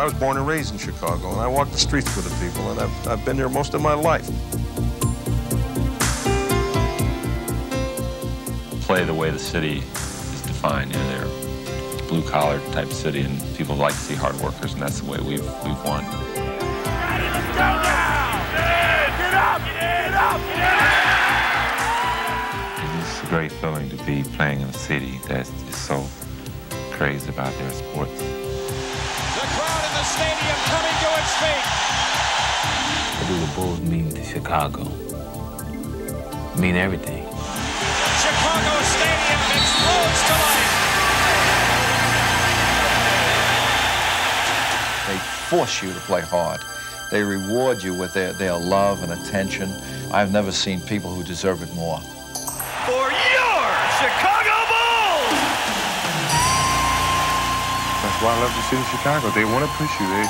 I was born and raised in Chicago, and I walk the streets with the people, and I've, I've been there most of my life. Play the way the city is defined. You know, they're blue collar type city, and people like to see hard workers, and that's the way we've we've won. Let's go now! Get up! Get up! It's a great feeling to be playing in a city that is so crazy about their sports. Stadium coming to its feet. What do the Bulls mean to Chicago? Mean everything. Chicago Stadium explodes to life. They force you to play hard. They reward you with their, their love and attention. I've never seen people who deserve it more. For your Chicago why I love the city of Chicago. They want to push you. They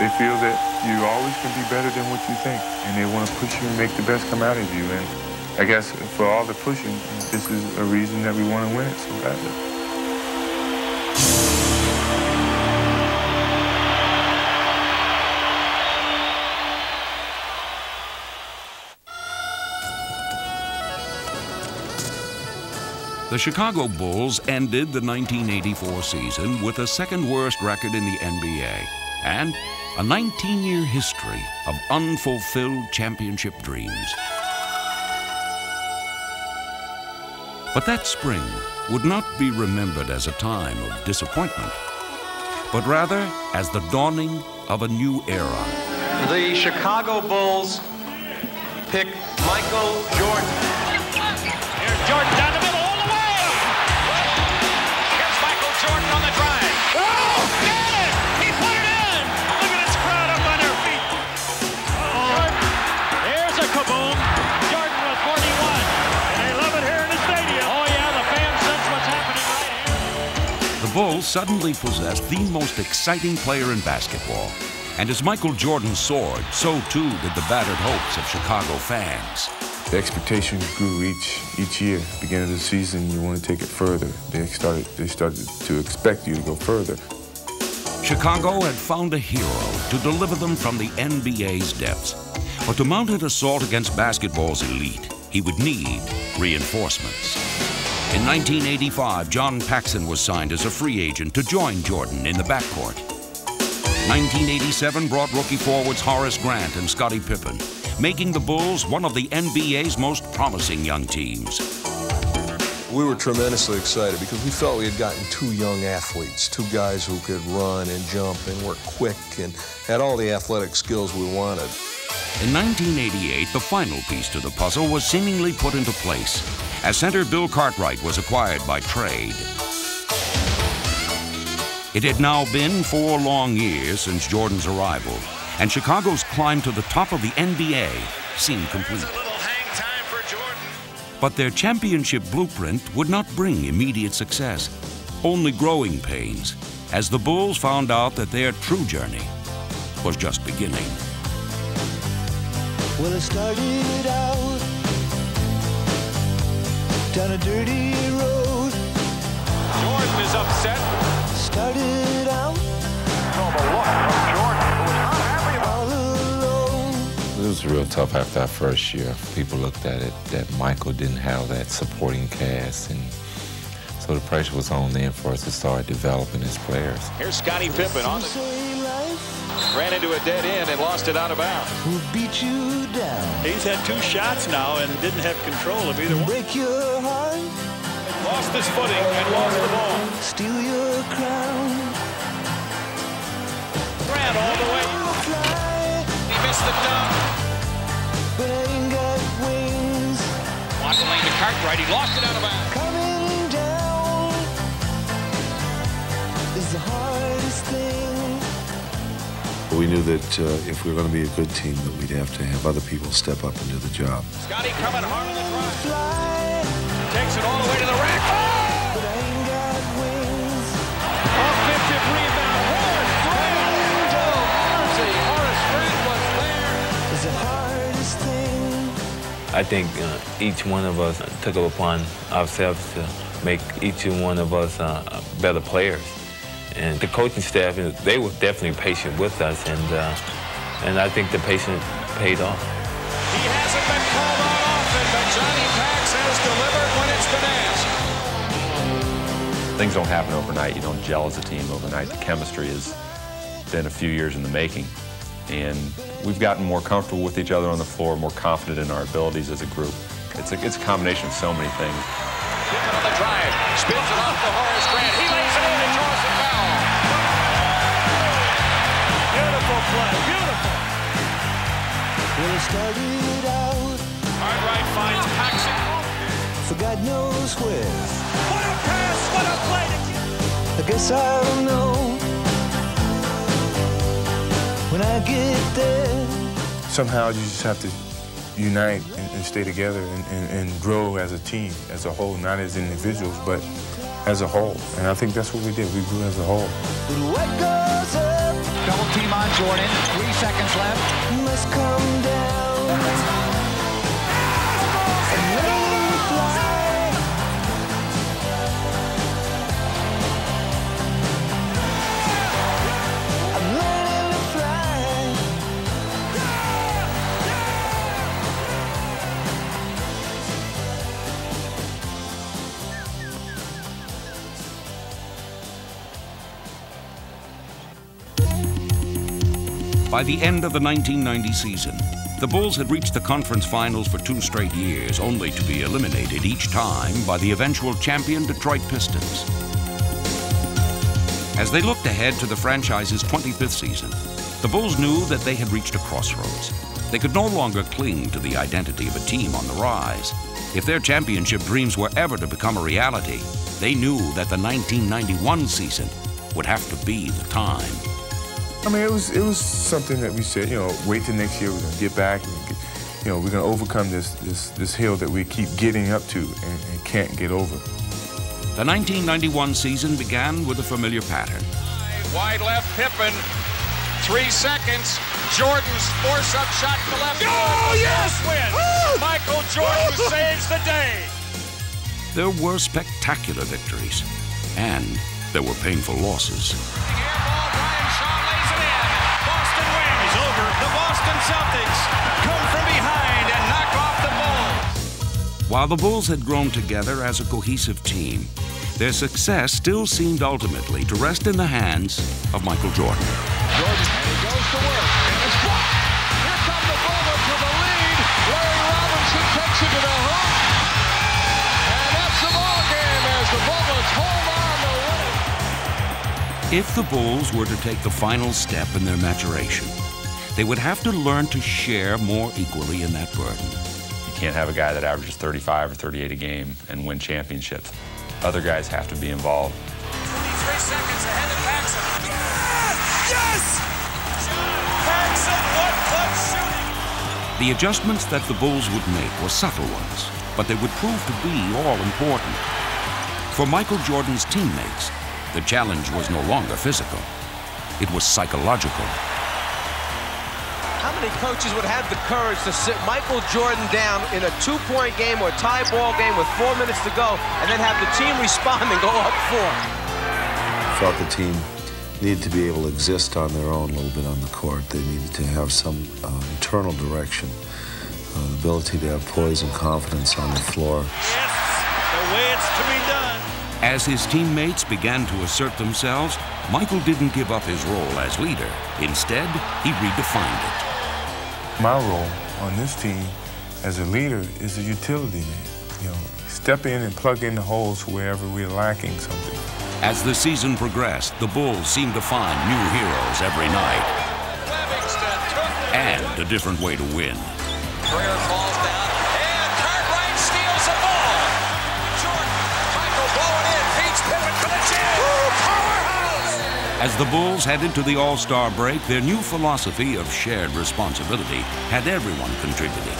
they feel that you always can be better than what you think, and they want to push you and make the best come out of you. And I guess for all the pushing, this is a reason that we want to win it so badly. The Chicago Bulls ended the 1984 season with the second worst record in the NBA and a 19 year history of unfulfilled championship dreams. But that spring would not be remembered as a time of disappointment, but rather as the dawning of a new era. The Chicago Bulls pick Michael Jordan. Here's Jordan suddenly possessed the most exciting player in basketball. And as Michael Jordan soared, so too did the battered hopes of Chicago fans. The expectation grew each each year. Beginning of the season, you want to take it further. They started they started to expect you to go further. Chicago had found a hero to deliver them from the NBA's depths. But to mount an assault against basketball's elite, he would need reinforcements. In 1985, John Paxson was signed as a free agent to join Jordan in the backcourt. 1987 brought rookie forwards Horace Grant and Scottie Pippen, making the Bulls one of the NBA's most promising young teams. We were tremendously excited because we felt we had gotten two young athletes, two guys who could run and jump and were quick and had all the athletic skills we wanted. In 1988, the final piece to the puzzle was seemingly put into place as center Bill Cartwright was acquired by trade. It had now been four long years since Jordan's arrival, and Chicago's climb to the top of the NBA seemed complete. But their championship blueprint would not bring immediate success, only growing pains, as the Bulls found out that their true journey was just beginning. Well, I started out down a dirty road. Jordan is upset. Started out all alone. It was real tough after that first year. People looked at it that Michael didn't have that supporting cast, and so the pressure was on then for us to start developing as players. Here's Scottie Pippen on the Say life ran into a dead end and lost it out of bounds. will beat you down. He's had two shots now and didn't have control of either one. Break your heart, Lost his footing and lost the ball. steal your crown. Ran all the way. He missed the dunk. but I ain't got wings. Watch lane to Cartwright. He lost it out of bounds. We knew that uh, if we were going to be a good team, that we'd have to have other people step up and do the job. Scotty coming hard on the drive. Fly, Takes it all the way to the rack. Oh! I ain't got wings. Offensive rebound. Horace Grant. Oh, mercy. Horace Grant was there. Is the hardest thing. I think uh, each one of us took it upon ourselves to make each one of us uh, better players. And the coaching staff, they were definitely patient with us, and uh, and I think the patience paid off. He hasn't been called on often, but Johnny Pax has delivered when it's been asked. Things don't happen overnight. You don't gel as a team overnight. The chemistry has been a few years in the making, and we've gotten more comfortable with each other on the floor, more confident in our abilities as a group. It's a, it's a combination of so many things. Pippen on the drive, spins it off to Horace Grant. He lays it in play, beautiful. Well, it started out Cartwright finds Paxson. for God knows where. What a pass, what a play to I guess I'll know when I get there. Somehow you just have to unite and, and stay together and, and, and grow as a team, as a whole, not as individuals, but as a whole. And I think that's what we did. We grew as a whole. Double team on Jordan. Three seconds left. must come down. By the end of the 1990 season, the Bulls had reached the conference finals for two straight years, only to be eliminated each time by the eventual champion Detroit Pistons. As they looked ahead to the franchise's 25th season, the Bulls knew that they had reached a crossroads. They could no longer cling to the identity of a team on the rise. If their championship dreams were ever to become a reality, they knew that the 1991 season would have to be the time. I mean, it was it was something that we said, you know, wait till next year. We're gonna get back. And get, you know, we're gonna overcome this this this hill that we keep getting up to and, and can't get over. The 1991 season began with a familiar pattern. Wide left, Pippen. Three seconds. Jordan's force-up shot to the left. Oh, yes! Win. Michael Jordan saves the day. There were spectacular victories, and there were painful losses. The Boston Celtics come from behind and knock off the Bulls. While the Bulls had grown together as a cohesive team, their success still seemed ultimately to rest in the hands of Michael Jordan. Jordan, and he goes to work. And it's blocked. Here come the Bullets to the lead. Larry Robinson takes it to the hook. And that's the ball game as the Bullets hold on to win. If the Bulls were to take the final step in their maturation, they would have to learn to share more equally in that burden. You can't have a guy that averages 35 or 38 a game and win championships. Other guys have to be involved. 23 seconds ahead of Paxson. Yes! Yes! John Paxson, what clutch shooting! The adjustments that the Bulls would make were subtle ones, but they would prove to be all important. For Michael Jordan's teammates, the challenge was no longer physical, it was psychological. How many coaches would have the courage to sit Michael Jordan down in a two-point game or a tie ball game with four minutes to go and then have the team respond and go up four? felt the team needed to be able to exist on their own a little bit on the court. They needed to have some uh, internal direction, uh, the ability to have poise and confidence on the floor. Yes, the way it's to be done. As his teammates began to assert themselves, Michael didn't give up his role as leader. Instead, he redefined it. My role on this team as a leader is a utility man. You know, step in and plug in the holes wherever we're lacking something. As the season progressed, the Bulls seemed to find new heroes every night Levingston took the and a different way to win. As the Bulls headed to the All Star break, their new philosophy of shared responsibility had everyone contributing.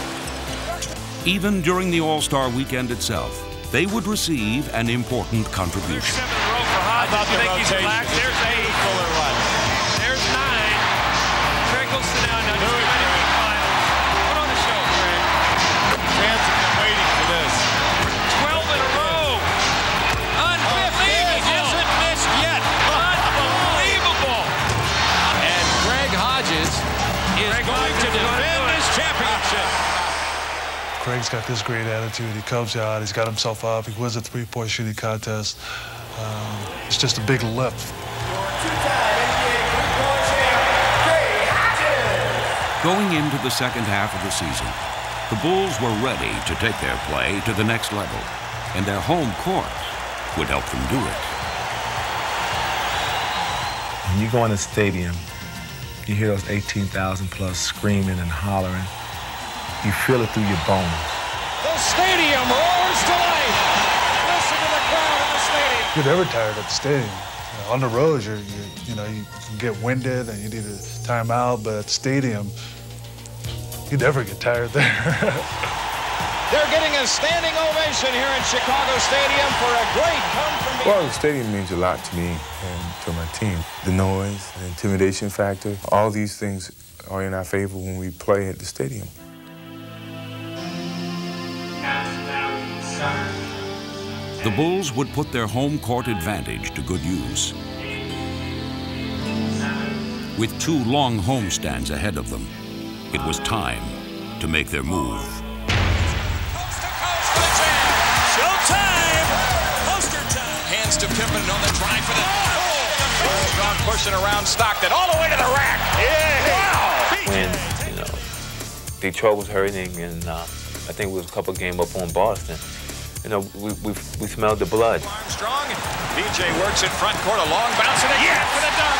Even during the All Star weekend itself, they would receive an important contribution. Seven in a row for Hodge. about you the think he's rotation? relaxed? There's eight. Craig's got this great attitude. He comes out, he's got himself up, he wins a three-point shooting contest. Um, it's just a big lift. Going into the second half of the season, the Bulls were ready to take their play to the next level, and their home court would help them do it. When you go in the stadium, you hear those 18,000 plus screaming and hollering. You feel it through your bones. The stadium roars to life. Listen to the crowd in the stadium. You're never tired at the stadium. You know, on the road, you're, you you know, you can get winded and you need to time out, but at the stadium, you never get tired there. They're getting a standing ovation here in Chicago Stadium for a great come from Well, the stadium means a lot to me and to my team. The noise, the intimidation factor, all these things are in our favor when we play at the stadium. The Bulls would put their home court advantage to good use. With two long homestands ahead of them, it was time to make their move. Showtime! Poster time! Hands to Pippen on the drive for the... Oh! Strong pushing around Stockton all the way to the rack. Yeah! Wow! when you know Detroit was hurting, and uh, I think it was a couple game up on Boston. You know, we we, we smelled the blood. Armstrong. BJ works in front court. A long bounce and a yes! for the dunk.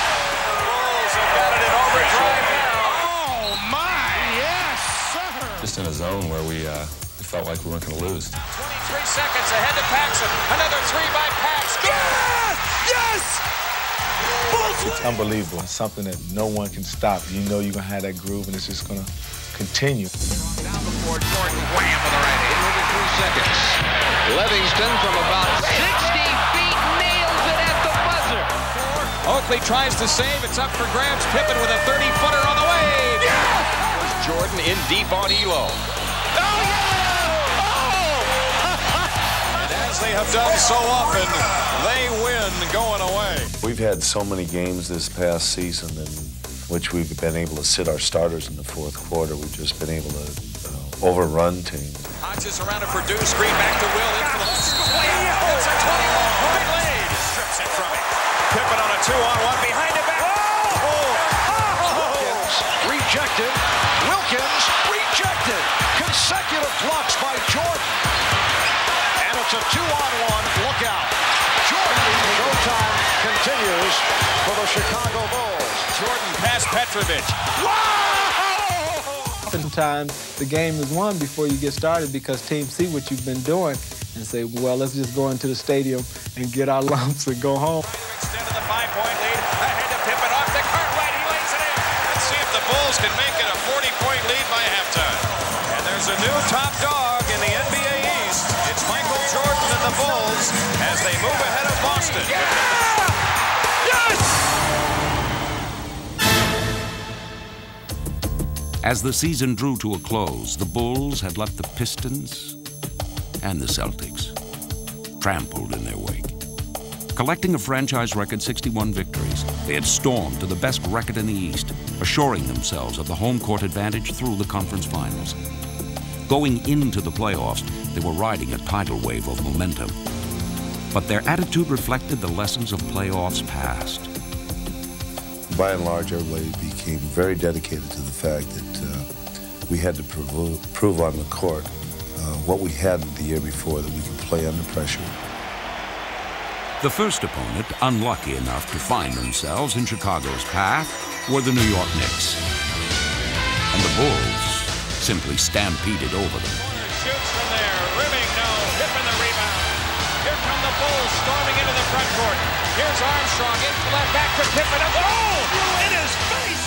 Bulls have got it in overdrive now. Oh, my! Yes, sir! Just in a zone where we, uh, we felt like we weren't going to lose. 23 seconds ahead to Paxson. Another three by Pax. Yes! Yes! It's unbelievable. It's something that no one can stop. You know you're going to have that groove, and it's just going to continue. Down before Jordan. Wham with the right hand. Within three seconds. Levingston from about 60 feet nails it at the buzzer. Oakley tries to save. It's up for grabs. Pippen with a 30-footer on the way. Yeah! Jordan in deep on Ehlo. Oh, yeah! Oh! and as they have done so often, they win going away. We've had so many games this past season in which we've been able to sit our starters in the fourth quarter. We've just been able to overrun team. Hodges around to Perdue. Screen back to Will. In for the oh, It's a 21-point lead. Strips it from him. Pippen on a two-on-one behind the back. Wilkins rejected. Wilkins rejected. Consecutive blocks by Jordan. And it's a two-on-one. Look out. Jordan. Showtime continues for the Chicago Bulls. Jordan past Petrovic. Oftentimes, the game is won before you get started because teams see what you've been doing and say, well, let's just go into the stadium and get our lumps and go home. The five-point lead. Ahead to Pippen off the Cartwright. He lays it in. Let's see if the Bulls can make it a 40-point lead by halftime. And there's a new top dog in the NBA East. It's Michael Jordan and the Bulls as they move ahead of Boston. As the season drew to a close, the Bulls had left the Pistons and the Celtics trampled in their wake. Collecting a franchise record 61 victories, they had stormed to the best record in the East, assuring themselves of the home court advantage through the conference finals. Going into the playoffs, they were riding a tidal wave of momentum. But their attitude reflected the lessons of playoffs past. By and large, everybody became very dedicated to the fact that uh, we had to prove, prove on the court uh, what we had the year before, that we could play under pressure. The first opponent, unlucky enough to find themselves in Chicago's path, were the New York Knicks. And the Bulls simply stampeded over them. Shoots from there. Rimming, no. Pippen the rebound. Here come the Bulls storming into the front court. Here's Armstrong in left back to Pippen. A goal in his face.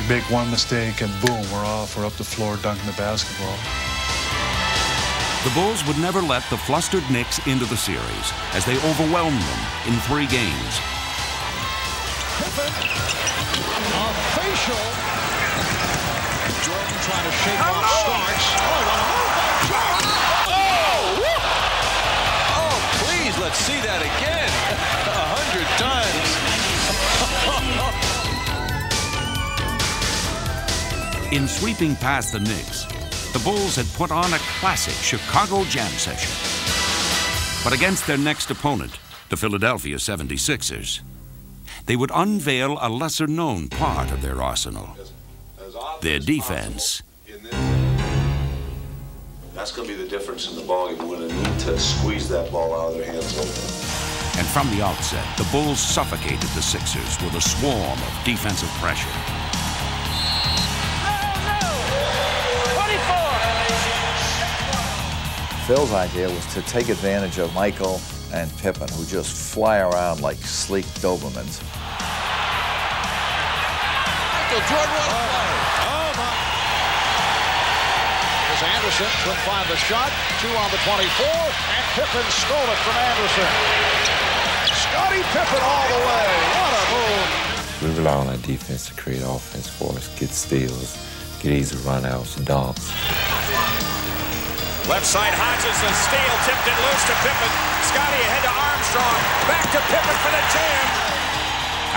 You make one mistake and boom, we're off. We're up the floor dunking the basketball. The Bulls would never let the flustered Knicks into the series as they overwhelmed them in three games. Pippen. A facial. Jordan trying to shake off Starks. Oh, what a move by Jordan. Oh! Oh, please, let's see that again. A hundred times. In sweeping past the Knicks, the Bulls had put on a classic Chicago jam session. But against their next opponent, the Philadelphia 76ers, they would unveil a lesser known part of their arsenal their defense. That's going to be the difference in the ballgame. We're going to need to squeeze that ball out of their hands open. And from the outset, the Bulls suffocated the Sixers with a swarm of defensive pressure. Phil's idea was to take advantage of Michael and Pippen, who just fly around like sleek Dobermans. Michael Jordan, what a play. Oh, my. Here's Anderson, couldn't find the shot. Two on the 24, and Pippen stole it from Anderson. Scottie Pippen all the way. What a move. We rely on our defense to create offense for us, get steals, get easy runouts, dunks. Left side, Hodges, a steal, tipped it loose to Pippen. Scotty ahead to Armstrong. Back to Pippen for the jam.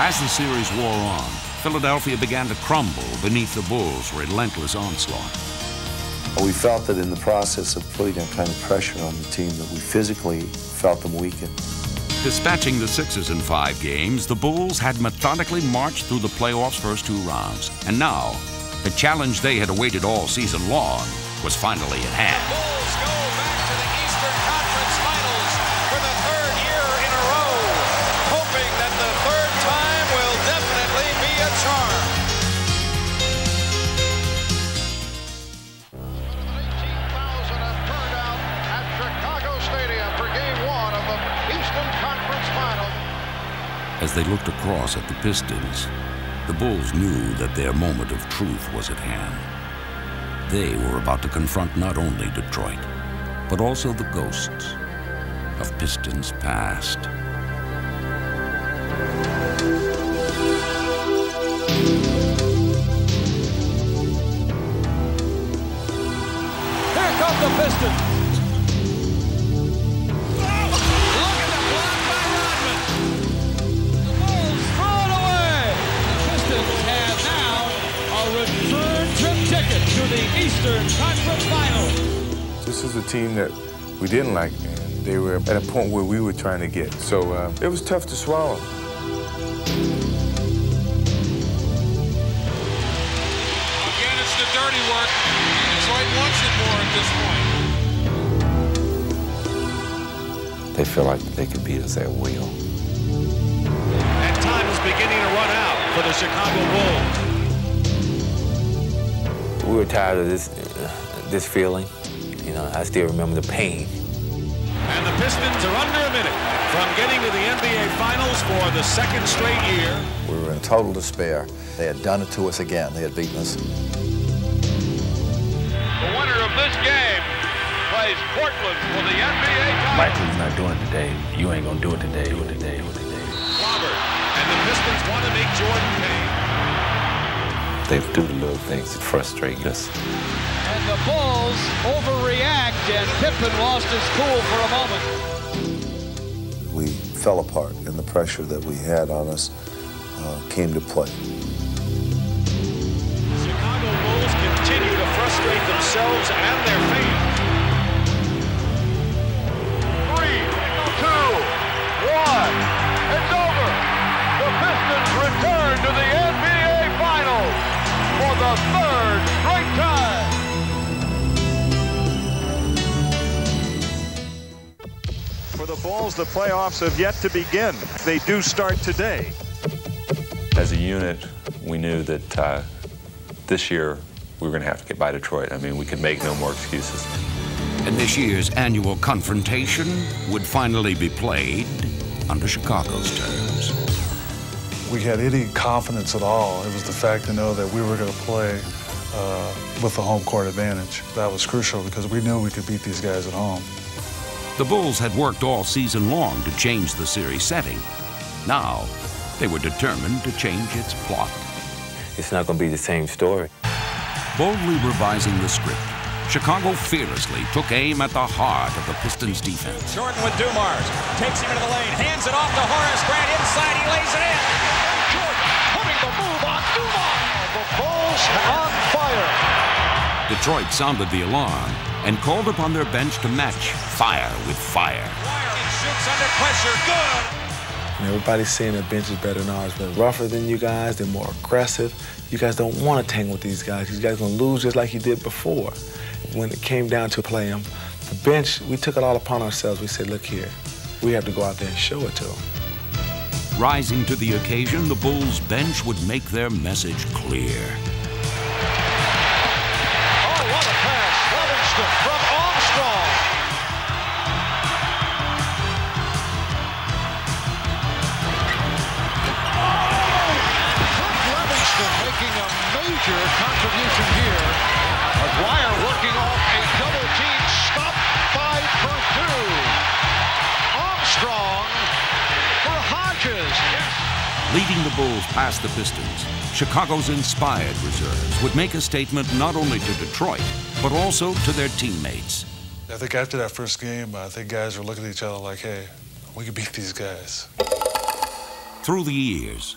As the series wore on, Philadelphia began to crumble beneath the Bulls' relentless onslaught. We felt that in the process of putting that kind of pressure on the team that we physically felt them weaken. Dispatching the Sixers in five games, the Bulls had methodically marched through the playoffs' first two rounds. And now, the challenge they had awaited all season long was finally at hand. As they looked across at the Pistons, the Bulls knew that their moment of truth was at hand. They were about to confront not only Detroit, but also the ghosts of Pistons past. They were at a point where we were trying to get. So uh, it was tough to swallow. Again, it's the dirty work. Detroit wants it more at this point. They feel like they could beat us at will. And time is beginning to run out for the Chicago Bulls. We were tired of this, this feeling. You know, I still remember the pain. And the Pistons are under a minute from getting to the NBA Finals for the second straight year. We were in total despair. They had done it to us again. They had beaten us. The winner of this game plays Portland for the NBA title. Michael's not doing it today. You ain't gonna do it today. Do it today. Do it today. Robert. And the Pistons want to make Jordan pay. They do the little things that frustrate us. And the Bulls overreact, and Pippen lost his cool for a moment. We fell apart, and the pressure that we had on us uh, came to play. Chicago Bulls continue to frustrate themselves and their fans. Three, two, one. It's over. The Pistons return to the NBA Finals for the third straight time. Bulls, the playoffs have yet to begin. They do start today. As a unit, we knew that uh, this year we were going to have to get by Detroit. I mean, we could make no more excuses. And this year's annual confrontation would finally be played under Chicago's terms. We had any confidence at all. It was the fact to know that we were going to play uh, with the home court advantage. That was crucial because we knew we could beat these guys at home. The Bulls had worked all season long to change the series setting. Now, they were determined to change its plot. It's not going to be the same story. Boldly revising the script, Chicago fearlessly took aim at the heart of the Pistons' defense. Jordan with Dumars. Takes him into the lane. Hands it off to Horace Grant. Inside, he lays it in. Jordan putting the move on Dumars. The Bulls on fire. Detroit sounded the alarm and called upon their bench to match fire with fire. Shoots under pressure. Good. And everybody's saying their bench is better than ours. They're rougher than you guys. They're more aggressive. You guys don't want to tangle with these guys. These guys are going to lose just like you did before. When it came down to play them, the bench, we took it all upon ourselves. We said, look here, we have to go out there and show it to them. Rising to the occasion, the Bulls bench would make their message clear. Levingston from Armstrong. Kirk Levingston making a major contribution here. Aguirre working off a double team stop by Perdue. Armstrong for Hodges. Leading the Bulls past the Pistons, Chicago's inspired reserves would make a statement not only to Detroit, but also to their teammates. I think after that first game, I think guys were looking at each other like, hey, we can beat these guys. Through the years,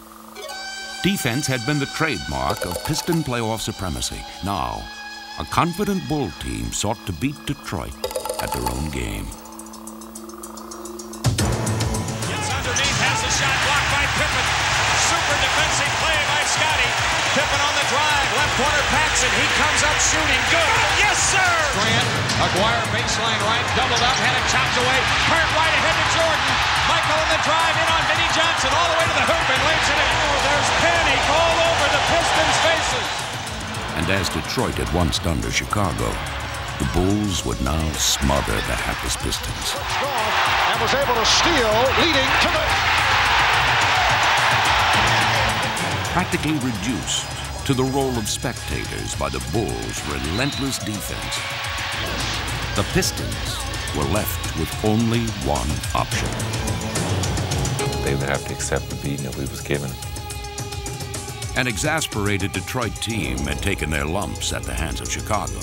defense had been the trademark of Piston playoff supremacy. Now, a confident Bull team sought to beat Detroit at their own game. Gets underneath, has a shot blocked by Pippen. Super defensive play by Scotty. Pippen on the drive, left corner Paxson. He comes up shooting. Good. Yes, sir. Grant, Aguirre baseline right, doubled up, had it chopped away. Current right ahead to Jordan. Michael on the drive in on Vinnie Johnson, all the way to the hoop and lays it in. Oh, there's panic all over the Pistons' faces. And as Detroit had once done to Chicago, the Bulls would now smother the hapless Pistons. and was able to steal, leading to the Practically reduced to the role of spectators by the Bulls' relentless defense, the Pistons were left with only one option. They would have to accept the beating that we was giving them. An exasperated Detroit team had taken their lumps at the hands of Chicago.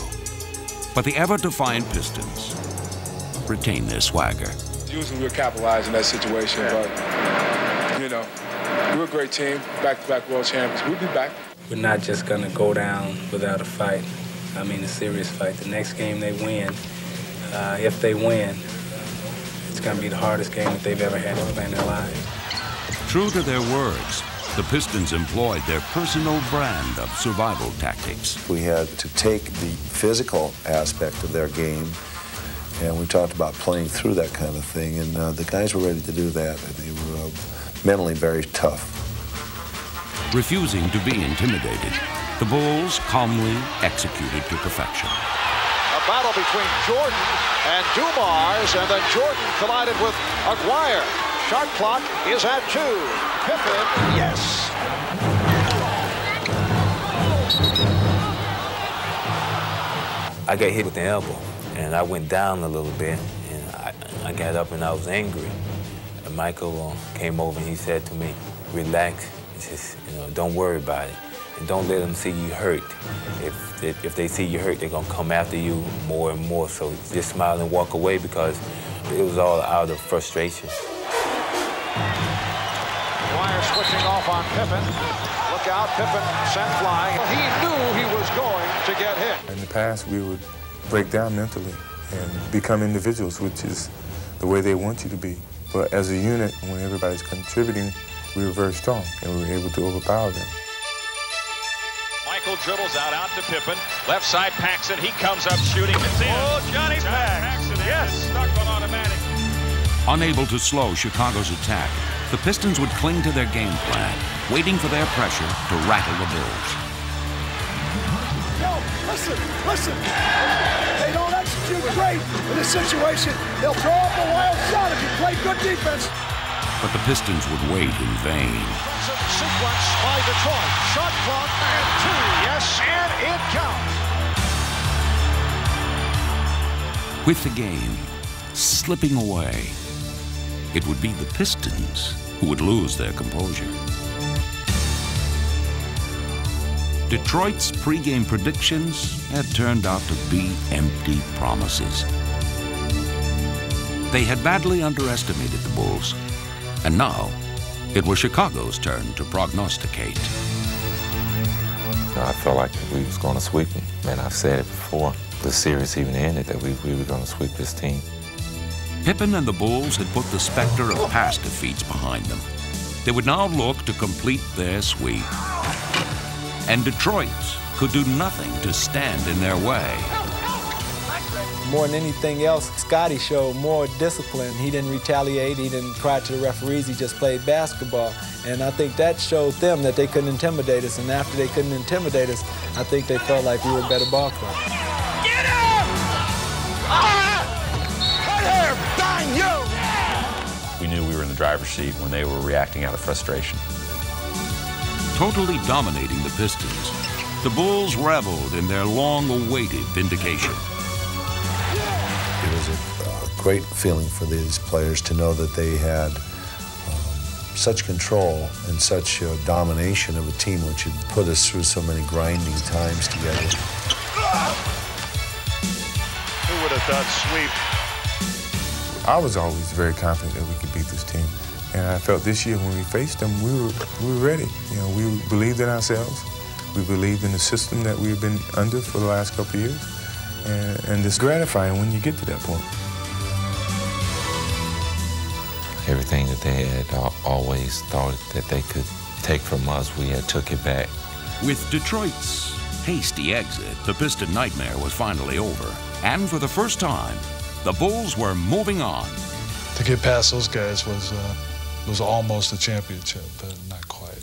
But the ever defiant Pistons retained their swagger. Usually we'll capitalize in that situation, but, you know, we're a great team, back-to-back world champions. We'll be back. We're not just going to go down without a fight. I mean, a serious fight. The next game they win, uh, if they win, it's going to be the hardest game that they've ever had to play in their lives. True to their words, the Pistons employed their personal brand of survival tactics. We had to take the physical aspect of their game, and we talked about playing through that kind of thing, and uh, the guys were ready to do that, and they were uh, mentally very tough. Refusing to be intimidated, the Bulls calmly executed to perfection. A battle between Jordan and Dumars, and then Jordan collided with Aguirre. Shot clock is at two. Pippen, yes. I got hit with the elbow, and I went down a little bit, and I, I got up and I was angry. And Michael came over and he said to me, relax, he says, you know, don't worry about it, and don't let them see you hurt. If, if, if they see you hurt, they're gonna come after you more and more, so just smile and walk away because it was all out of frustration. Aguirre switching off on Pippen. Look out, Pippen sent flying. He knew he was going to get hit. In the past, we would break down mentally and become individuals, which is the way they want you to be. But as a unit, when everybody's contributing, we were very strong and we were able to overpower them. Michael dribbles out, out to Pippen. Left side Paxson. He comes up shooting. It's in. Oh, Johnny, Paxson. Yes. Stuck on automatic. Unable to slow Chicago's attack, the Pistons would cling to their game plan, waiting for their pressure to rattle the Bulls. Yo, listen, listen. They don't execute great in this situation. They'll throw up a wild shot if you play good defense. But the Pistons would wait in vain. Sequence by Detroit. Shot clock and two. Yes, and it counts. With the game slipping away, it would be the Pistons who would lose their composure. Detroit's pregame predictions had turned out to be empty promises. They had badly underestimated the Bulls, and now it was Chicago's turn to prognosticate. I felt like we was going to sweep them. And I've said it before, the series even ended, that we, we were going to sweep this team. Pippen and the Bulls had put the specter of past defeats behind them. They would now look to complete their sweep. And Detroit could do nothing to stand in their way. More than anything else, Scotty showed more discipline. He didn't retaliate, he didn't cry to the referees, he just played basketball. And I think that showed them that they couldn't intimidate us. And after they couldn't intimidate us, I think they felt like we were a better ball club. Get him! Ah! Right here! Bang you! We knew we were in the driver's seat when they were reacting out of frustration. Totally dominating the Pistons, the Bulls reveled in their long-awaited vindication. It was a great feeling for these players to know that they had um, such control and such uh, domination of a team which had put us through so many grinding times together. Who would have thought sweep? I was always very confident that we could beat this team. And I felt this year when we faced them, we were, we were ready. You know, we believed in ourselves. We believed in the system that we've been under for the last couple of years. And, and it's gratifying when you get to that point. Everything that they had always thought that they could take from us, we had took it back. With Detroit's hasty exit, the Piston nightmare was finally over. And for the first time, the Bulls were moving on. To get past those guys was uh, was almost a championship, but not quite.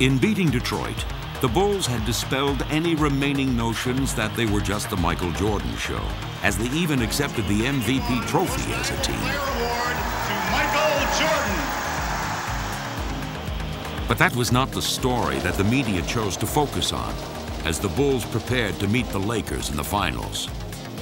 In beating Detroit, the Bulls had dispelled any remaining notions that they were just the Michael Jordan show, as they even accepted the MVP trophy as a team. Award to Michael Jordan. But that was not the story that the media chose to focus on, as the Bulls prepared to meet the Lakers in the finals.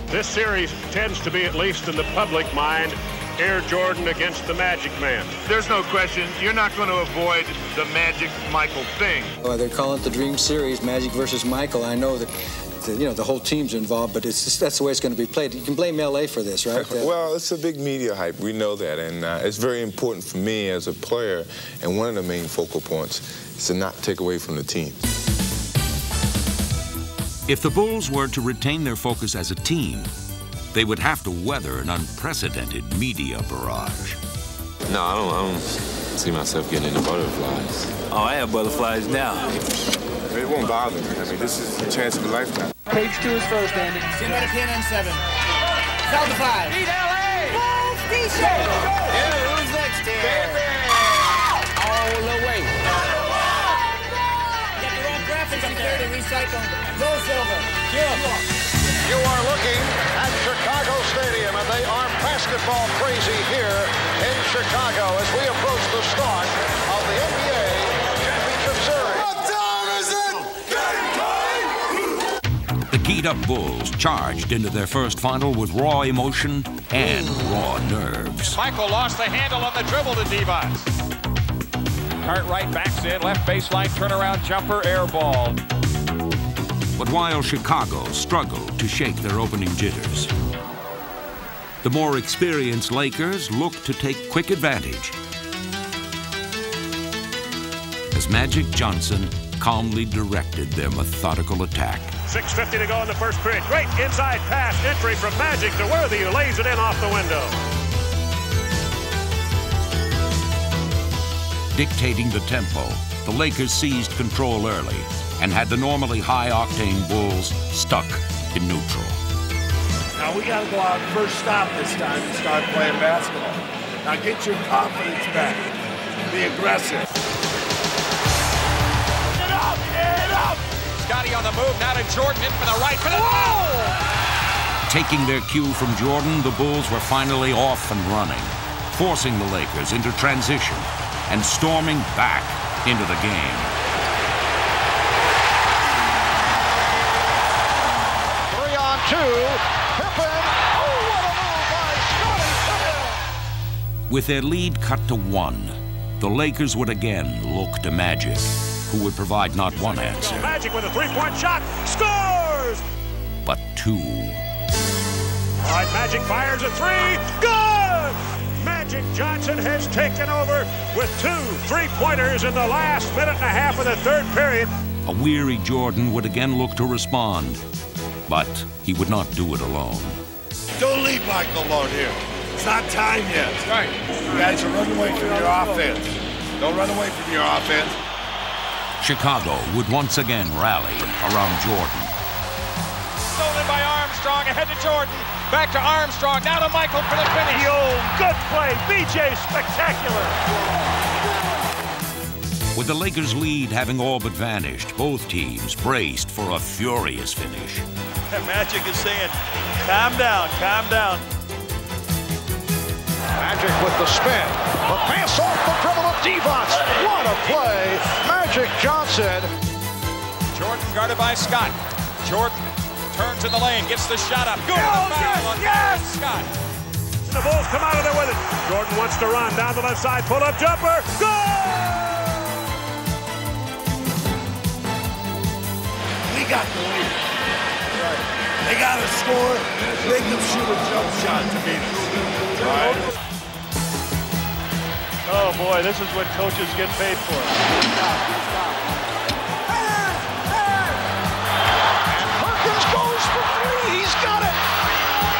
This series tends to be, at least in the public mind, Air Jordan against the Magic Man. There's no question you're not going to avoid the Magic Michael thing. Well, they're calling it the Dream Series, Magic versus Michael. I know that. the- You know the whole team's involved, but it's just, that's the way it's going to be played. You can blame LA for this, right? Well, it's a big media hype. We know that, and uh, it's very important for me as a player. And one of the main focal points is to not take away from the team. If the Bulls were to retain their focus as a team, they would have to weather an unprecedented media barrage. No, I don't, I don't see myself getting into butterflies. Oh, I have butterflies now. It won't bother me. I mean, this is the chance of a lifetime. Page two is first, Andy. Get ready, pin on seven. Delta five. Beat LA! Bulls t-shirt! Yeah, who's next here? Basketball crazy here in Chicago as we approach the start of the NBA Championship Series. What time is it? Game time! The keyed up Bulls charged into their first final with raw emotion and raw nerves. Michael lost the handle on the dribble to Devon. Cartwright backs in, left baseline turnaround jumper, air ball. But while Chicago struggled to shake their opening jitters, the more experienced Lakers looked to take quick advantage as Magic Johnson calmly directed their methodical attack. 6.50 to go in the first period. Great inside pass entry from Magic to Worthy, who lays it in off the window. Dictating the tempo, the Lakers seized control early and had the normally high-octane Bulls stuck in neutral. Now we got to go out first stop this time and start playing basketball. Now get your confidence back. Be aggressive. Get up! Get up! Scotty on the move, now to Jordan in for the right. For the Whoa! Taking their cue from Jordan, the Bulls were finally off and running, forcing the Lakers into transition and storming back into the game. Three on two. With their lead cut to one, the Lakers would again look to Magic, who would provide not one answer, Magic with a three-point shot. Scores! but two. All right, Magic fires a three. Good! Magic Magic Johnson has taken over with two three-pointers in the last minute and a half of the third period. A weary Jordan would again look to respond, but he would not do it alone. Don't leave Michael alone here. It's not time yet. Right. You guys are running away from your offense. Don't run away from your offense. Chicago would once again rally around Jordan. Stolen by Armstrong, ahead to Jordan. Back to Armstrong, now to Michael for the finish. Yo, good play. BJ spectacular. With the Lakers' lead having all but vanished, both teams braced for a furious finish. Magic is saying, calm down, calm down. Magic with the spin. The pass off the dribble of Divac. What a play. Magic Johnson. Jordan guarded by Scott. Jordan turns in the lane, gets the shot up. Good Oh, foul yes, on yes! Scott. The Bulls come out of there with it. Jordan wants to run down the left side, pull up jumper. Goal! We got the lead. They got to score. Make them shoot a jump shot to beat us. Right? Oh boy, this is what coaches get paid for. And Perkins goes for three. He's got it.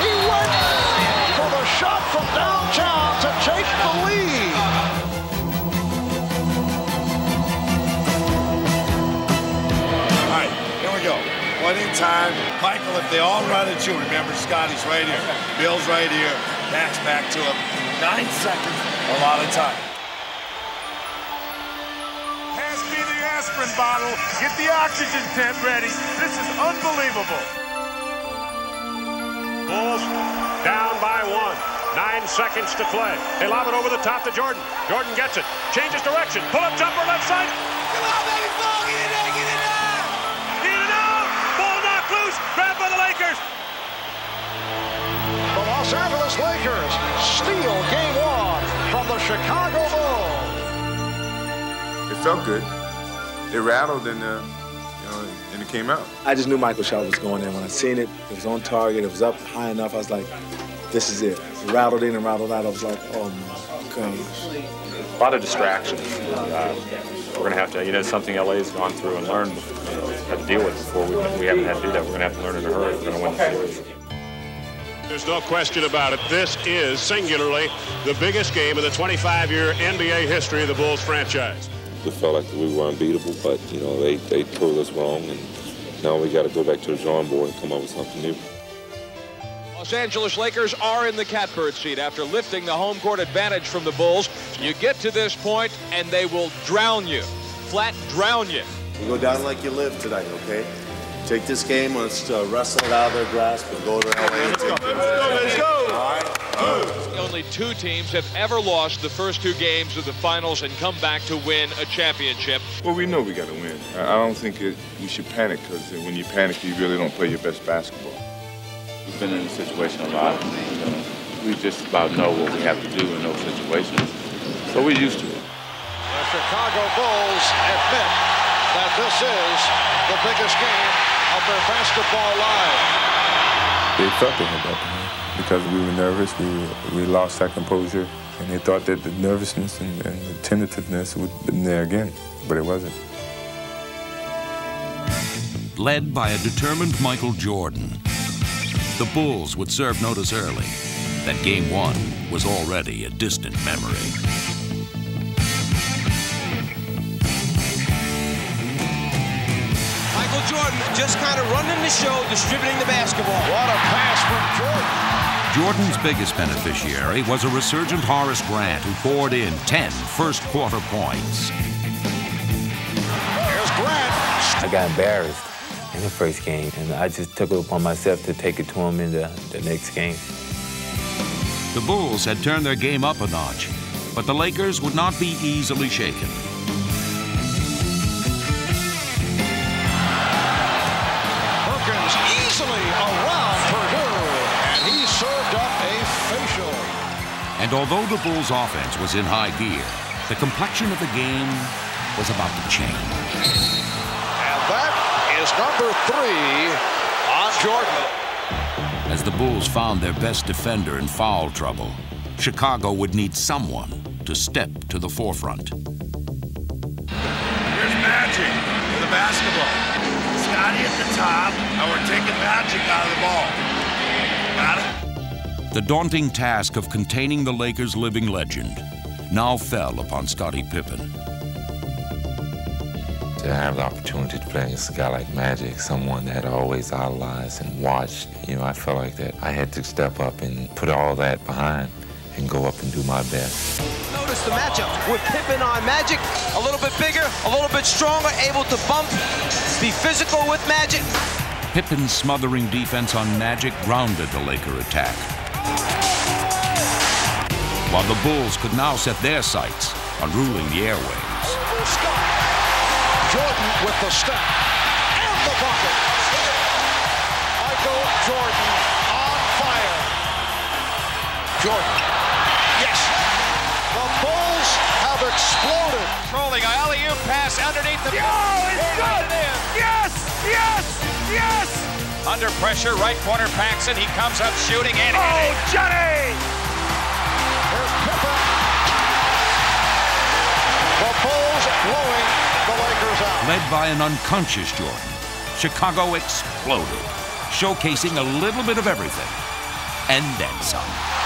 He went for the shot from downtown to take the lead. All right, here we go. One in time. Michael, if they all run at you, remember Scottie's right here. Bill's right here. Max back to him. Nine seconds. A lot of time. Pass me the aspirin bottle. Get the oxygen tent ready. This is unbelievable. Bulls down by one. Nine seconds to play. They lob it over the top to Jordan. Jordan gets it. Changes direction. Pull up jumper left side. Come on, baby, ball. Get it out. Get it Los Angeles Lakers steal game one from the Chicago Bulls. It felt good. It rattled and, uh, you know, and it came out. I just knew Michael shot was going in. When I seen it, it was on target, it was up high enough. I was like, this is it. It rattled in and rattled out. I was like, oh my gosh. A lot of distractions. Uh, we're going to have to, you know, something LA's gone through and learned, you know, how to deal with before. We, we haven't had to do that. We're going to have to learn in a hurry we're going to win the series. There's no question about it. This is singularly the biggest game in the 25-year NBA history of the Bulls franchise. We felt like we were unbeatable, but you know they they proved us wrong, and now we got to go back to the drawing board and come up with something new. Los Angeles Lakers are in the catbird seat after lifting the home court advantage from the Bulls. You get to this point and they will drown you, flat drown you. You go down like you live tonight, okay? Take this game, let's uh, wrestle it out of their grasp and go to LA. Let's go, let's go, let's go. All right? Only two teams have ever lost the first two games of the finals and come back to win a championship. Well, we know we got to win. I I don't think it, we should panic because when you panic, you really don't play your best basketball. We've been in a situation a lot. You know, we just about know what we have to do in those situations. So we're used to it. The Chicago Bulls admit that this is the biggest game of basketball life. They felt they had that game because we were nervous. We, we lost our composure, and they thought that the nervousness and, and the tentativeness would have been there again, but it wasn't. Led by a determined Michael Jordan, the Bulls would serve notice early that Game One was already a distant memory. Jordan just kind of running the show, distributing the basketball. What a pass from Jordan. Jordan's biggest beneficiary was a resurgent Horace Grant who poured in 10 first quarter points. Here's Grant. I got embarrassed in the first game, and I just took it upon myself to take it to him in the, the next game. The Bulls had turned their game up a notch, but the Lakers would not be easily shaken. And although the Bulls' offense was in high gear, the complexion of the game was about to change. And that is number three on Jordan. As the Bulls found their best defender in foul trouble, Chicago would need someone to step to the forefront. Here's Magic with the basketball. Scottie at the top, and we're taking Magic out of the ball. Got it? The daunting task of containing the Lakers' living legend now fell upon Scottie Pippen. To have the opportunity to play against a guy like Magic, someone that I always idolized and watched, you know, I felt like that I had to step up and put all that behind and go up and do my best. Notice the matchup with Pippen on Magic, a little bit bigger, a little bit stronger, able to bump, be physical with Magic. Pippen's smothering defense on Magic grounded the Laker attack. While the Bulls could now set their sights on ruling the airwaves. Jordan with the step and the bucket. Michael Jordan on fire. Jordan. Yes. The Bulls have exploded. Trolling alley-oop pass underneath the. Oh, it's good. Yes, yes, yes. Under pressure, right corner Paxson. He comes up shooting and Oh, hitting. Johnny. Here's Pippen. The Bulls blowing the Lakers out. Led by an unconscious Jordan, Chicago exploded, showcasing a little bit of everything and then some.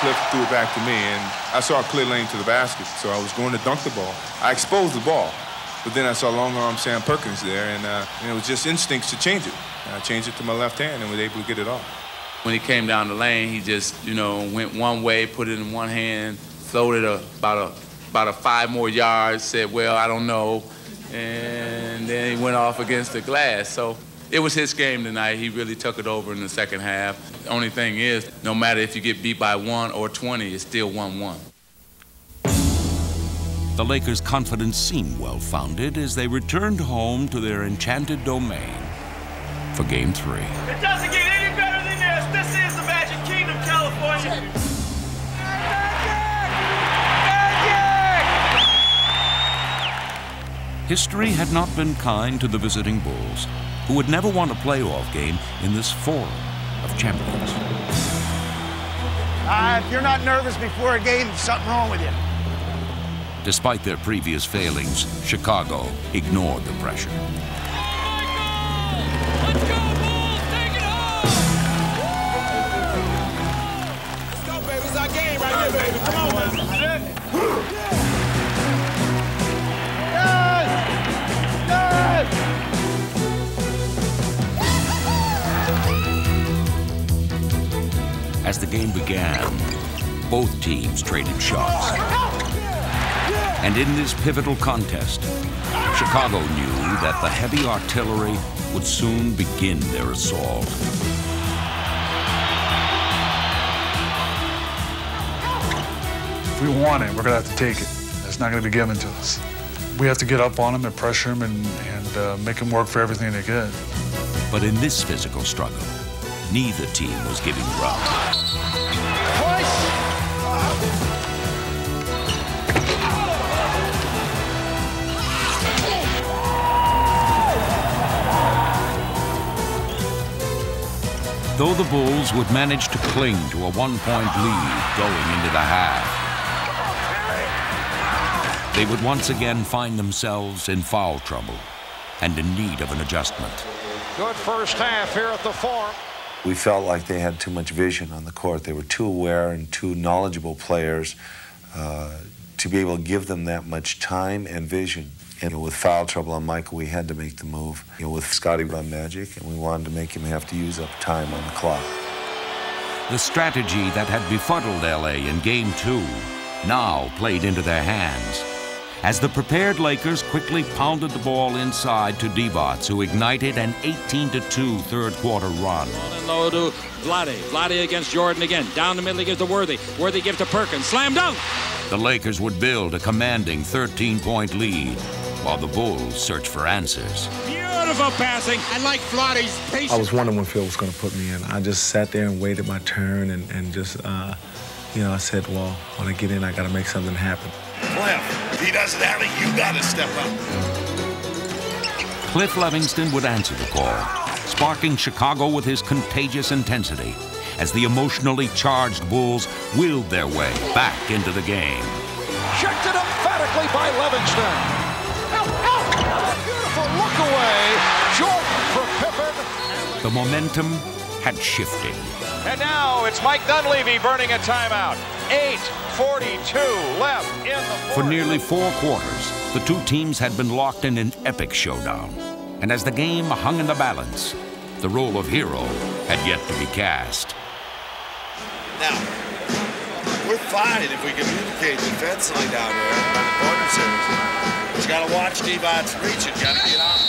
Cliff threw it back to me, and I saw a clear lane to the basket, so I was going to dunk the ball. I exposed the ball, but then I saw long arm Sam Perkins there, and, uh, and it was just instincts to change it. And I changed it to my left hand and was able to get it off. When he came down the lane, he just, you know, went one way, put it in one hand, floated a, about a about a five more yards, said, well, I don't know. And then he went off against the glass. So it was his game tonight. He really took it over in the second half. The only thing is, no matter if you get beat by one or 20, it's still 1-1. The Lakers' confidence seemed well founded as they returned home to their enchanted domain for game three. It doesn't get any better than this. This is the Magic Kingdom, California. History had not been kind to the visiting Bulls, who would never want a playoff game in this forum of champions. Uh, if you're not nervous before a game, there's something wrong with you. Despite their previous failings, Chicago ignored the pressure. Let's go, As the game began, both teams traded shots. And in this pivotal contest, Chicago knew that the heavy artillery would soon begin their assault. If we want it, we're going to have to take it. It's not going to be given to us. We have to get up on them and pressure them and, and uh, make them work for everything they get. But in this physical struggle, neither team was giving ground. Though the Bulls would manage to cling to a one-point lead going into the half, they would once again find themselves in foul trouble and in need of an adjustment. Good first half here at the Forum. We felt like they had too much vision on the court. They were too aware and too knowledgeable players uh, to be able to give them that much time and vision. And with foul trouble on Michael, we had to make the move. You know, with Scottie run Magic, and we wanted to make him have to use up time on the clock. The strategy that had befuddled LA in Game 2 now played into their hands as the prepared Lakers quickly pounded the ball inside to Divac, who ignited an 18-2 third quarter run. And low to Vlade. Vlade against Jordan again. Down the middle, he gives to Worthy. Worthy gives to Perkins. Slam dunk! The Lakers would build a commanding 13-point lead while the Bulls searched for answers. Beautiful passing. I like Vlade's patience. I was wondering when Phil was going to put me in. I just sat there and waited my turn and, and just, uh, you know, I said, well, when I get in, I got to make something happen. Cliff, if he doesn't have it, you got to step up. Cliff Levingston would answer the call, sparking Chicago with his contagious intensity as the emotionally charged Bulls willed their way back into the game. Checked it emphatically by Levingston. Beautiful look away. Jordan for Pippen. The momentum had shifted. And now it's Mike Dunleavy burning a timeout. 8.42 left in the For nearly four quarters, the two teams had been locked in an epic showdown. And as the game hung in the balance, the role of hero had yet to be cast. Now, we're fine if we communicate defensively down there in the corner series. Just got to watch Devon's reaching. Got to get out.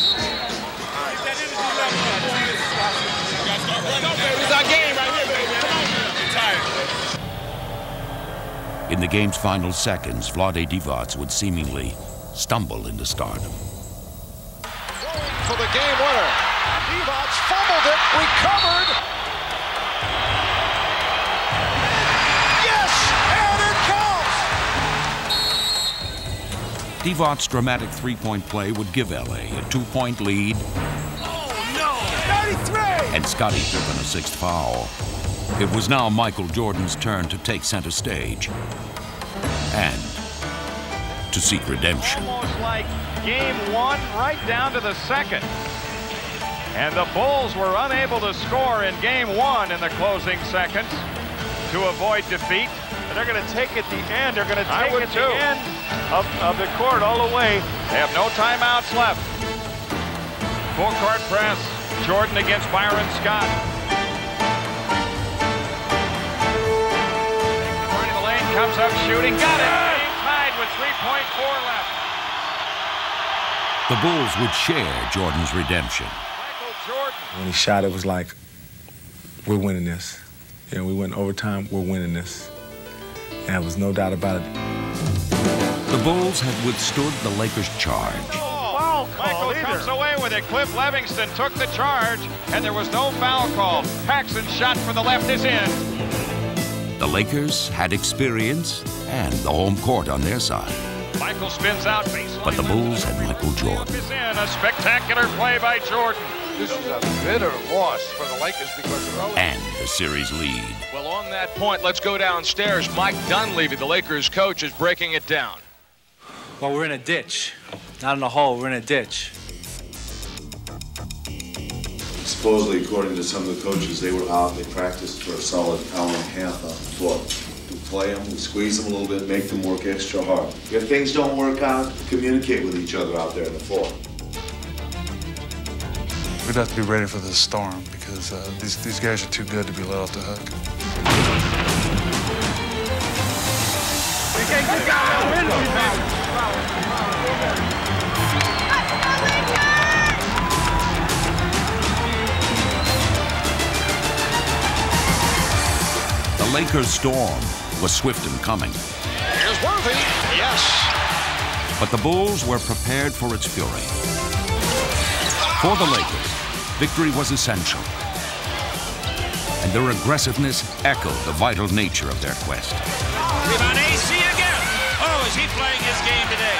In the game's final seconds, Vlade Divac would seemingly stumble into stardom. For the game winner. Divac fumbled it. Recovered. Yes! And it counts! Divac's dramatic three-point play would give LA a two-point lead Oh, no! 93! and Scottie Pippen a sixth foul. It was now Michael Jordan's turn to take center stage and to seek redemption. Almost like game one, right down to the second. And the Bulls were unable to score in game one in the closing seconds to avoid defeat. But they're going to take at the end. They're going to take would at too. the end of, of the court all the way. They have no timeouts left. Full court press. Jordan against Byron Scott. Comes up shooting. Got it. Game tied with 3.4 left. The Bulls would share Jordan's redemption. When he shot, it was like, we're winning this. You know, we went overtime, we're winning this. And there was no doubt about it. The Bulls had withstood the Lakers' charge. Foul Michael comes away with it. Cliff Levingston took the charge, and there was no foul call. Paxson's shot from the left is in. The Lakers had experience and the home court on their side. Michael spins out baseline. But the Bulls had Michael Jordan. Is in a spectacular play by Jordan. This is a bitter loss for the Lakers because of all and the series lead. Well, on that point, let's go downstairs. Mike Dunleavy, the Lakers coach, is breaking it down. Well, we're in a ditch. Not in a hole, we're in a ditch. Supposedly, according to some of the coaches, they were out, they practiced for a solid hour and a half on the floor. We play them, we squeeze them a little bit, make them work extra hard. If things don't work out, communicate with each other out there on the floor. We'd have to be ready for this storm because uh, these, these guys are too good to be let off the hook. The Lakers' storm was swift in coming, Here's Worthy. Yes. but the Bulls were prepared for its fury. For the Lakers, victory was essential, and their aggressiveness echoed the vital nature of their quest. Rebound AC again. Oh, is he playing his game today?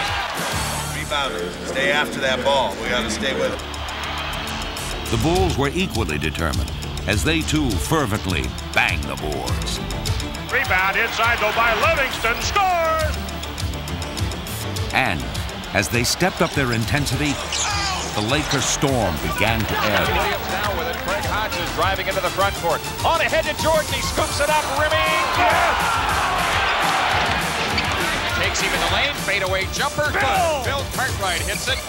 Rebounder. Stay after that ball. We got to stay with it. The Bulls were equally determined as they too fervently bang the boards. Rebound inside though by Levingston. Scores! And as they stepped up their intensity, the Lakers' storm began to ebb. Williams now with it. Craig Hodges driving into the front court. On ahead to Jordan. He scoops it up. Rimming. Yes! Takes him in the lane. Fadeaway jumper. Good. Bill Cartwright hits it.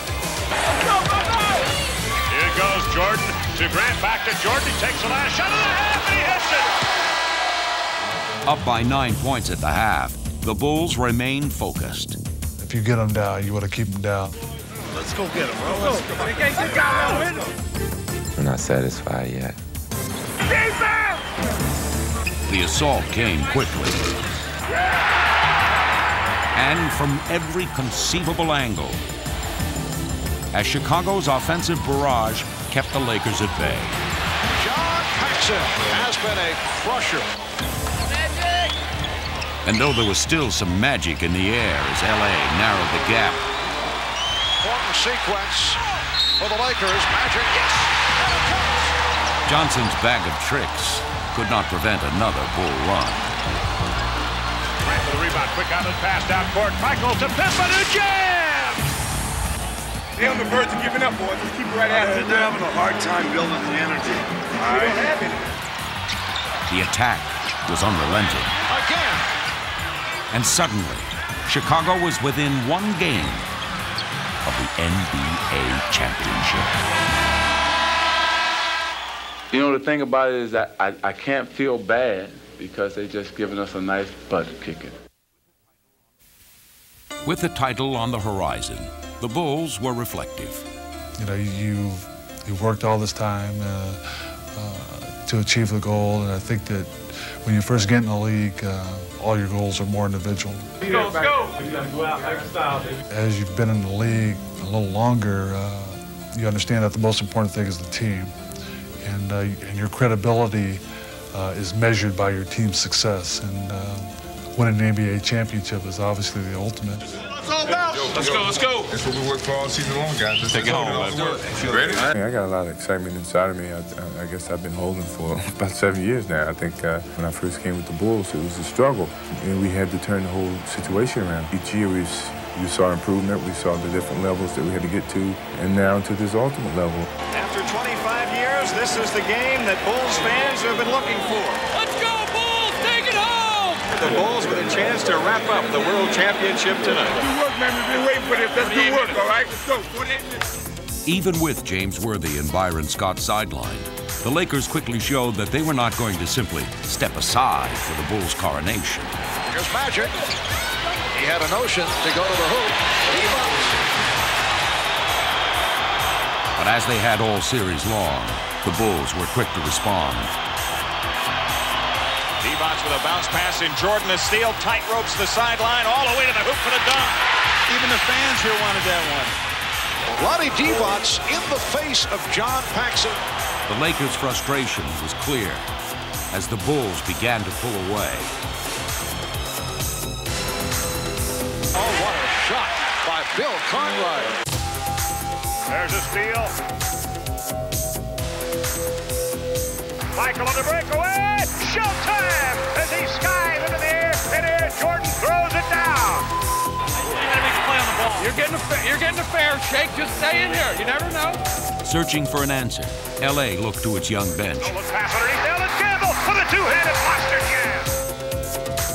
Here goes Jordan to Grant. Back to Jordan. He takes the last shot of the half and he hits it. Up by nine points at the half, the Bulls remain focused. If you get them down, you want to keep them down. Let's go get them, bro. Let's go. We're not satisfied yet. The assault came quickly. And from every conceivable angle, as Chicago's offensive barrage kept the Lakers at bay. John Paxson has been a crusher. And though there was still some magic in the air as LA narrowed the gap, Important sequence. for the Lakers. Magic, yes, and it counts. Johnson's bag of tricks could not prevent another bull run. Right for the rebound. Quick outlet pass down court. Michael to Pippen to jam! They're on the verge of giving up, boys. Just keep it right after. They're having a hard time building the energy. All right. don't have it. The attack was unrelenting. Again. And suddenly, Chicago was within one game of the NBA championship. You know, the thing about it is that I, I can't feel bad because they just given us a nice butt kicking. With the title on the horizon, the Bulls were reflective. You know, you've, you've worked all this time uh, uh, to achieve the goal, and I think that when you first get in the league, uh, all your goals are more individual. Let's go. go out, make a style, baby. As you've been in the league a little longer, uh, you understand that the most important thing is the team, and, uh, and your credibility uh, is measured by your team's success. And uh, winning an NBA championship is obviously the ultimate. Let's go, let's go. That's what we worked for all season long, guys. Let's Take it home, Let's do it. Ready? I got a lot of excitement inside of me. I, I guess I've been holding for about seven years now. I think uh, when I first came with the Bulls, it was a struggle, and we had to turn the whole situation around. Each year we, we saw improvement, we saw the different levels that we had to get to, and now to this ultimate level. After 25 years, this is the game that Bulls fans have been looking for. The Bulls with a chance to wrap up the World Championship tonight. Good work, man. We've been waiting for this. That's good work, all right? Let's go. 48 minutes. Even with James Worthy and Byron Scott sidelined, the Lakers quickly showed that they were not going to simply step aside for the Bulls' coronation. Here's Magic. He had a notion to go to the hoop. He bumps. But as they had all series long, the Bulls were quick to respond. Divac with a bounce pass in Jordan a steal, tight ropes the sideline, all the way to the hoop for the dunk. Even the fans here wanted that one. Lonnie Divac in the face of John Paxson. The Lakers' frustration was clear as the Bulls began to pull away. Oh, what a shot by Bill Cartwright. There's a steal. Michael on the breakaway. You're getting a fair, you're getting a fair shake. Just stay in here. You never know. Searching for an answer, LA looked to its young bench. Stolen pass underneath Elden Campbell with a two-handed monster jam.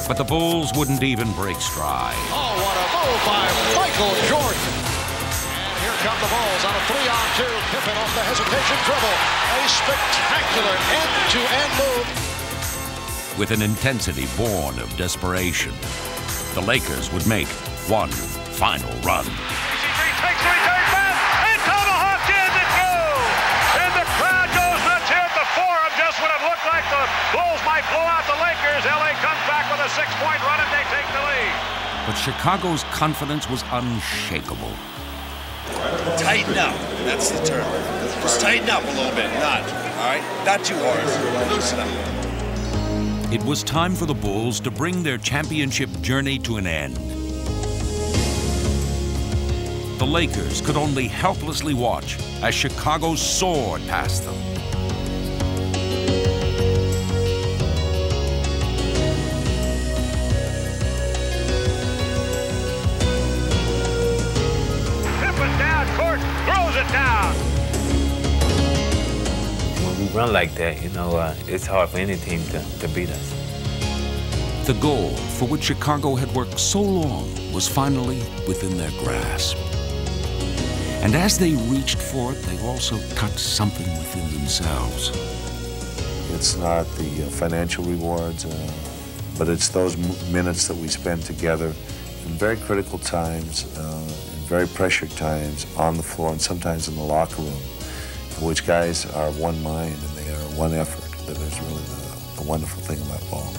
But the Bulls wouldn't even break stride. Oh, what a move by Michael Jordan. And here come the Bulls on a three-on-two. Pippen off the hesitation dribble. A spectacular end-to-end move. With an intensity born of desperation, the Lakers would make one final run. Takes the return pass and tomahawk jams it goes. And the crowd goes nuts here at the Forum. Just when it looked like the Bulls might blow out the Lakers, LA comes back with a six-point run and they take the lead. But Chicago's confidence was unshakable. Tighten up. That's the term. Just tighten up a little bit. Not. All right? Not too hard. Loosen up. It was time for the Bulls to bring their championship journey to an end. The Lakers could only helplessly watch as Chicago soared past them. Pippen down court, throws it down. When we run like that, you know, uh, it's hard for any team to, to beat us. The goal for which Chicago had worked so long was finally within their grasp. And as they reached for it, they also touched something within themselves. It's not the uh, financial rewards, uh, but it's those minutes that we spend together in very critical times, uh, in very pressured times on the floor and sometimes in the locker room, in which guys are one mind and they are one effort. That is really the, the wonderful thing about ball.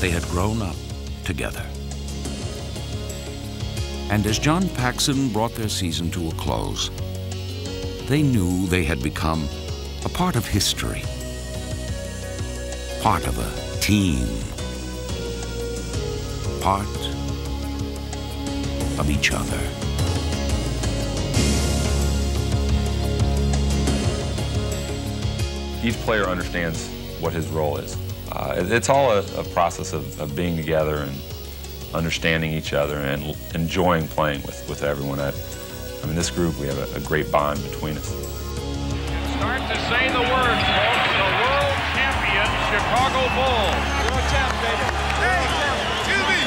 They had grown up together. And as John Paxson brought their season to a close, they knew they had become a part of history, part of a team, part of each other. Each player understands what his role is. Uh, it's all a, a process of, of being together and understanding each other and enjoying playing with, with everyone. I, I mean, this group, we have a, a great bond between us. Start to say the words, folks. The world champion Chicago Bulls. World champ, baby. Hey, excuse me.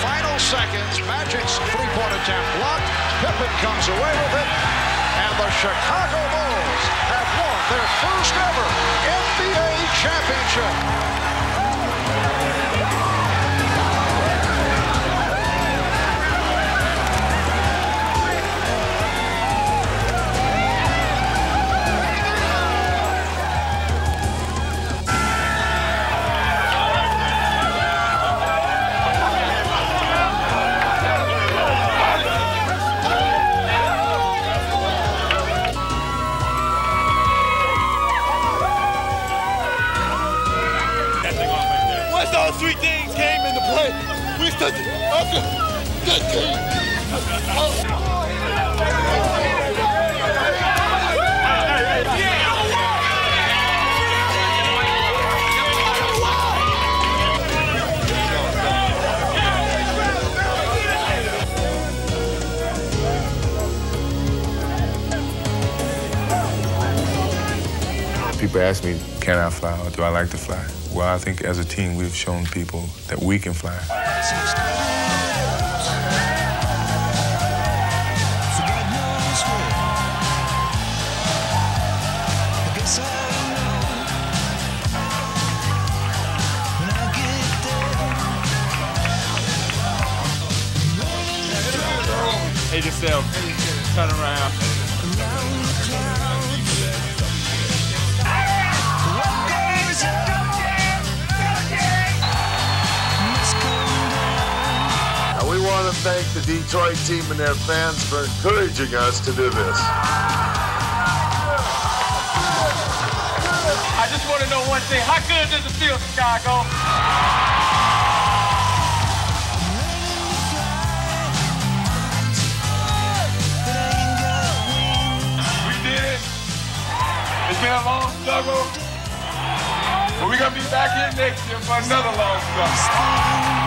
Final seconds. Magic's three-point attempt blocked. Pippen comes away with it. And the Chicago Bulls have won their first ever NBA championship. People ask me, can I fly or do I like to fly? Well, I think as a team, we've shown people that we can fly. Hey yourself, turn around. want to thank the Detroit team and their fans for encouraging us to do this. I just want to know one thing. How good does it feel, Chicago? It's been a long struggle. But we're going to be back here next year for another long struggle.